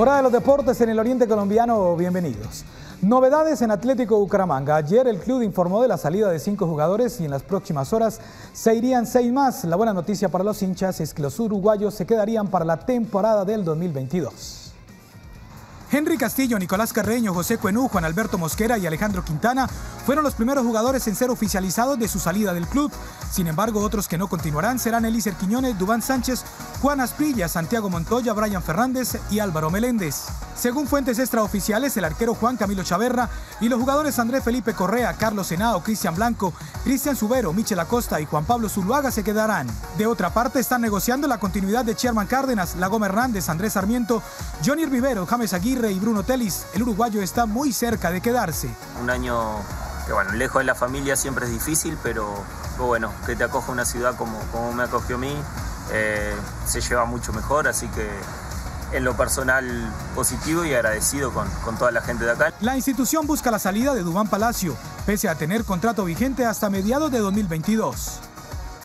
Hora de los deportes en el oriente colombiano, bienvenidos. Novedades en Atlético Bucaramanga. Ayer el club informó de la salida de cinco jugadores y en las próximas horas se irían seis más. La buena noticia para los hinchas es que los uruguayos se quedarían para la temporada del 2022. Henry Castillo, Nicolás Carreño, José Cuenú, Juan Alberto Mosquera y Alejandro Quintana fueron los primeros jugadores en ser oficializados de su salida del club. Sin embargo, otros que no continuarán serán Elíser Quiñones, Dubán Sánchez, Juan Asprilla, Santiago Montoya, Brian Fernández y Álvaro Meléndez. Según fuentes extraoficiales, el arquero Juan Camilo Chaverra y los jugadores Andrés Felipe Correa, Carlos Senado, Cristian Blanco, Cristian Subero, Michel Acosta y Juan Pablo Zuluaga se quedarán. De otra parte, están negociando la continuidad de Sherman Cárdenas, Lagoma Hernández, Andrés Sarmiento, Johnny Rivero, James Aguirre, y Bruno Telis, el uruguayo está muy cerca de quedarse. Un año que, bueno, lejos de la familia siempre es difícil, pero, bueno, que te acoja una ciudad como, como me acogió a mí, eh, se lleva mucho mejor, así que en lo personal positivo y agradecido con, con, toda la gente de acá. La institución busca la salida de Dubán Palacio, pese a tener contrato vigente hasta mediados de 2022.